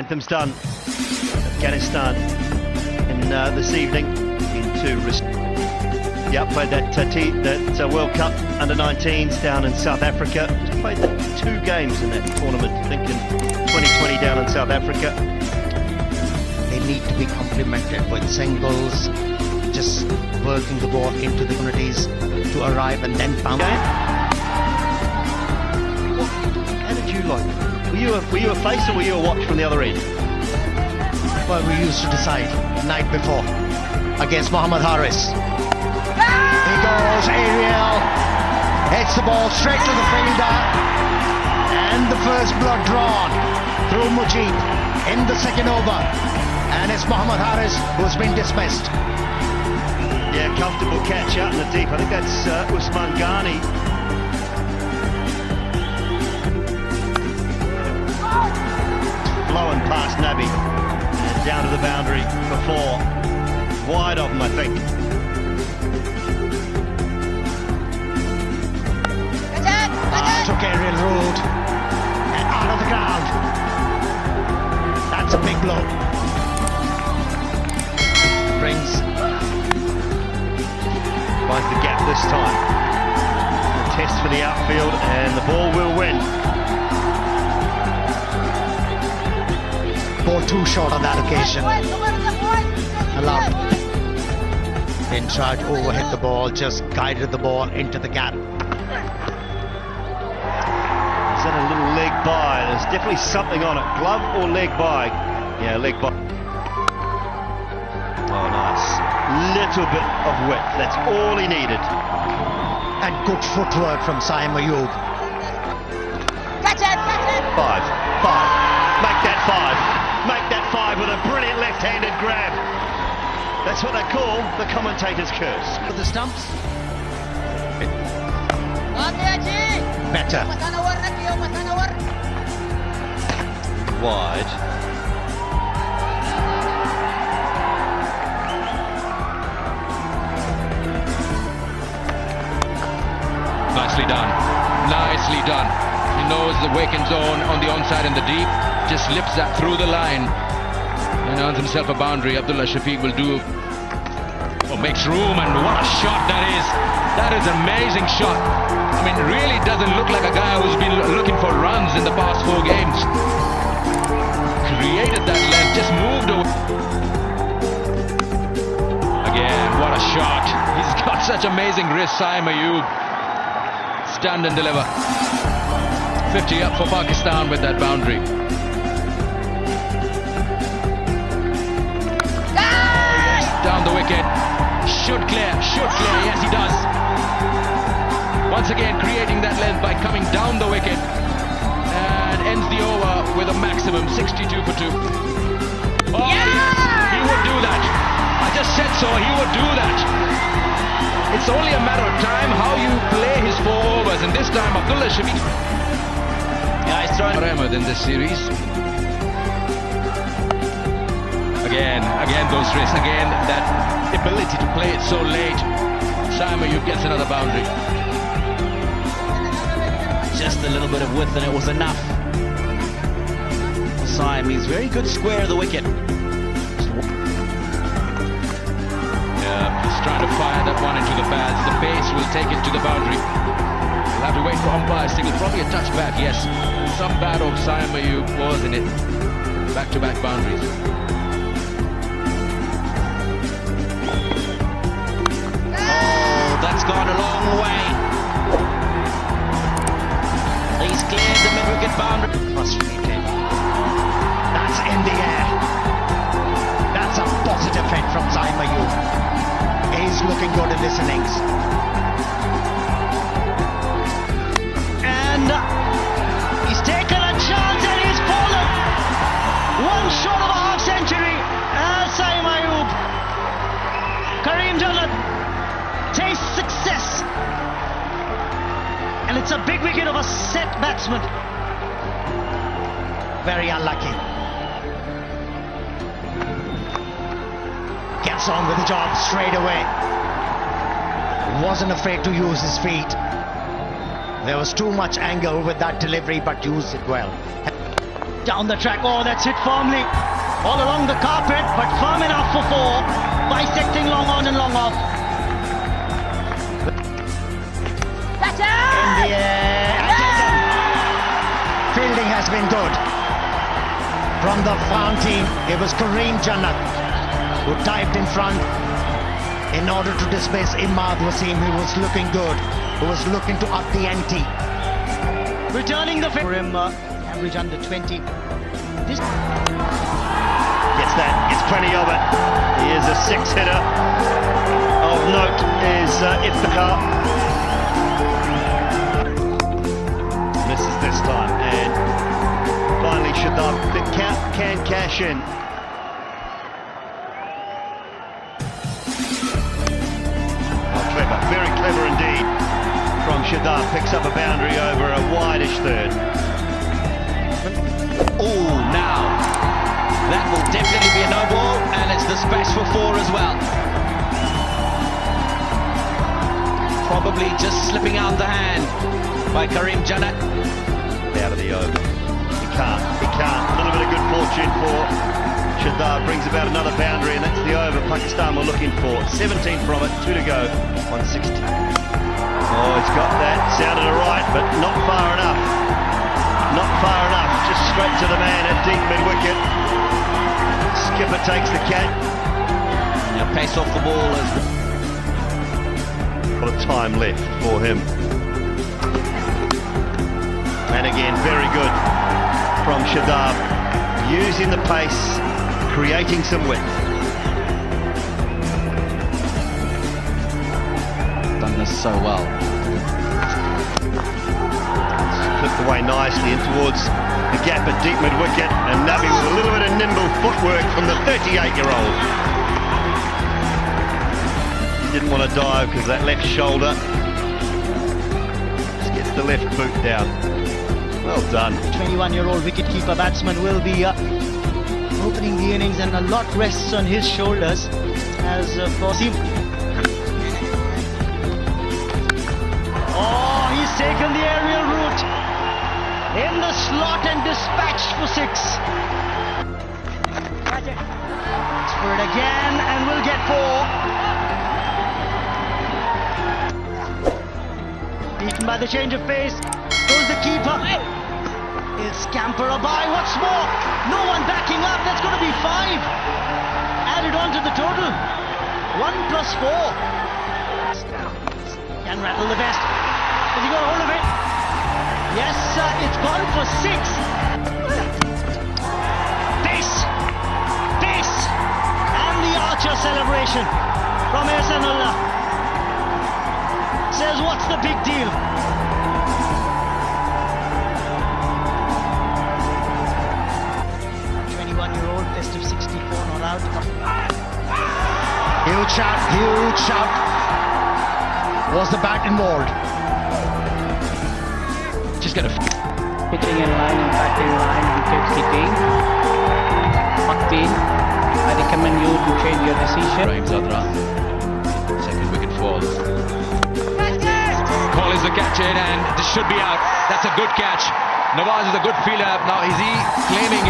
Anthem's done. Afghanistan in uh, this evening into yeah played that uh, t- that uh, World Cup under 19s down in South Africa. Just played two games in that tournament. I think in 2020 down in South Africa. They need to be complemented with singles, just working the ball into the communities to arrive and then pound. How did you like? Were you a, were you a face or were you a watch from the other end? Well, we used to decide the night before against Mohammad Haris. He goes Ariel hits the ball straight to the fielder, and the first blood drawn through Mujib in the second over. And it's Mohammad Haris who's been dismissed. Yeah, comfortable catch out in the deep. I think that's uh, Usman Ghani. Past Nabi. And down to the boundary for four. Wide of him, I think. Ah, took aerial road and out of the ground. That's a big blow. Brings Finds the gap this time. A test for the outfield, and the ball will win. Ball too short on that occasion. Allowed. In charge, overhit the ball, just guided the ball into the gap. Is that a little leg by? There's definitely something on it. Glove or leg by? Yeah, leg by. Oh, nice. Little bit of width. That's all he needed. And good footwork from Saim Ayub. Five. Five. Make that five. Make that five with a brilliant left-handed grab. That's what they call the commentator's curse. For the stumps, better. Wide. Nicely done. Nicely done. He knows the vacant zone on the onside and the deep. Just slips that through the line and earns himself a boundary. Abdullah Shafiq will do. Oh, makes room and what a shot that is. That is amazing shot. I mean, really doesn't look like a guy who's been looking for runs in the past four games. Created that length, just moved away. Again, what a shot. He's got such amazing wrist, Saim Ayub. Stand and deliver. 50 up for Pakistan with that boundary. Wicket. Should clear, should clear. Yes, he does. Once again, creating that length by coming down the wicket and ends the over with a maximum 62 for 2. Oh, he would do that. I just said so. He would do that. It's only a matter of time how you play his four overs, and this time Abdullah Shafiq. Yeah, he's throwing Ahmed in this series. Again, again those risks, again that ability to play it so late. Saim Ayub gets another boundary. Just a little bit of width and it was enough. Simon, he's very good square of the wicket. Yeah, he's trying to fire that one into the pads. The pace will take it to the boundary. We'll have to wait for umpire signal. Probably a touch back, yes. Some bad of Saim Ayub was in it. Back-to-back boundaries. That's gone a long way. He's cleared the mid-wicket boundary. Frustrated. That's in the air. That's a positive hit from Saim Ayub. He's looking good in this innings. It's a big wicket of a set batsman. Very unlucky. Gets on with the job straight away. Wasn't afraid to use his feet. There was too much angle with that delivery, but used it well. Down the track, oh, that's hit firmly. All along the carpet, but firm enough for four. Bisecting long on and long off. Has been good. From the farm team, it was Kareem Jannat who dived in front in order to displace Imad Wasim, who was looking good, who was looking to up the ante. Returning the for him, uh, average under 20. This Gets that, gets plenty of it. He is a six hitter. Of note is uh, Iftikhar. Misses this time, and finally Shadab can, can cash in. Oh, clever, very clever indeed from Shadab. Picks up a boundary over a wideish third. Oh, now. That will definitely be a no ball, and it's the spash for four as well. Probably just slipping out the hand by Kareem Jannat. Of for Shadab brings about another boundary, and that's the over Pakistan were looking for. 17 from it, two to go, on 160. Oh, it's got that. Sounded all right, but not far enough. Not far enough. Just straight to the man at deep mid wicket. Skipper takes the cat. Now pace off the ball as A time left for him. And again, very good from Shadab. Using the pace, creating some width. done this so well. Flipped away nicely in towards the gap at deep mid wicket. And Nabi with a little bit of nimble footwork from the 38 year old. He didn't want to dive because that left shoulder just gets the left boot down. Well done. 21-year-old wicketkeeper batsman will be uh, opening the innings and a lot rests on his shoulders as uh, Qasim. Oh, he's taken the aerial route in the slot and dispatched for six. For it again and will get four. Beaten by the change of pace. Goes the keeper. He'll scamper a by. What's more? No one backing up. That's going to be five. Added on to the total. One plus four. Can rattle the best. Has he got hold of it? Yes, uh, it's gone for six. Pace. Pace. And the Archer celebration from Ehsanullah. Says, what's the big deal? Out. Huge shot, huge shot. Was the bat involved? Just get a pitching in line and batting line, wicket keeping. 14. I recommend you to change your decision. Rahim Zadra. Second wicket falls. Call is the catch in and this should be out. That's a good catch. Nawaz is a good fielder. Now is he claiming it or not? They're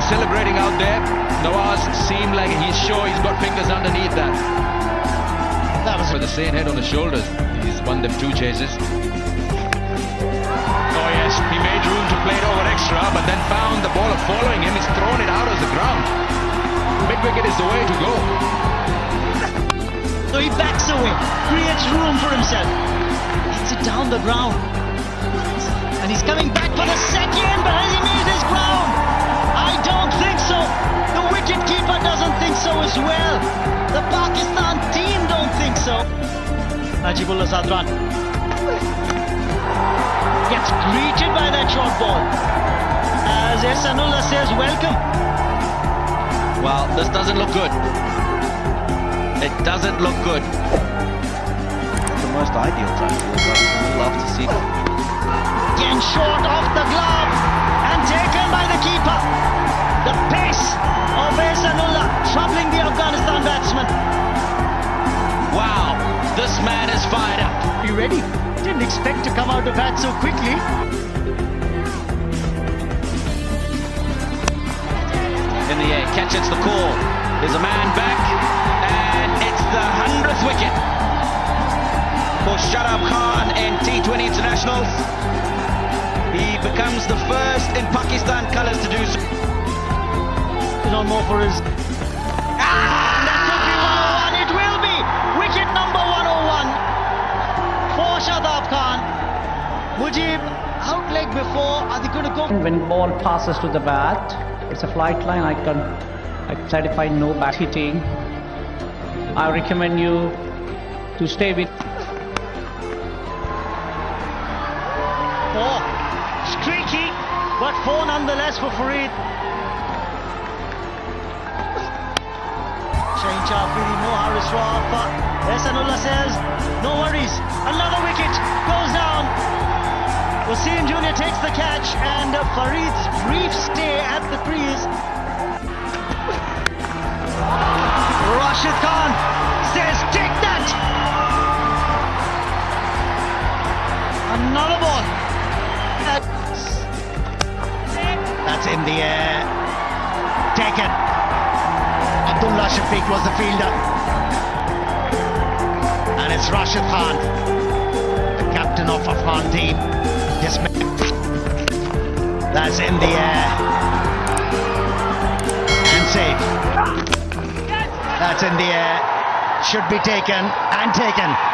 all celebrating out there. Nawaz seemed like he's sure he's got fingers underneath that. That was With the same head on the shoulders. He's won them two chases. Oh yes, he made room to play it over extra, but then found the ball of following him. He's thrown it out of the ground. Mid wicket is the way to go. So he backs away, creates room for himself. Hits it down the ground. And he's coming back for the second, but has he made his ground? So as well. The Pakistan team don't think so. Najibullah Zadran gets greeted by that short ball. As Ehsanullah says, welcome. Well, this doesn't look good. It doesn't look good. the most ideal time for the Bucks. We'd love to see that. Getting short off the glove and taken by the keeper. The pace of Ehsanullah troubling the Afghanistan batsman. Wow, this man is fired up. You ready. Didn't expect to come out of bat so quickly. In the air, catches the call. There's a man back, and it's the 100th wicket for Shadab Khan in T20 internationals. He becomes the first in Pakistan colours to do so. on more for his. Ah! That could be 101. It will be wicket number 101 for Shadab Khan. Mujib out leg before. Are they going to go? When ball passes to the bat, it's a flight line. I can I certify no bat hitting. I recommend you to stay with. Four nonetheless for Farid. Shaheen Afridi, no Haris Rauf. Ehsanullah says, no worries. Another wicket goes down. Wasim Jr. takes the catch and Farid's brief stay at the crease. Rashid Khan says, take that. Another ball. In the air. Taken. Abdullah Shafiq was the fielder. And it's Rashid Khan, the captain of Afghan team. That's in the air. And safe. That's in the air. Should be taken and taken.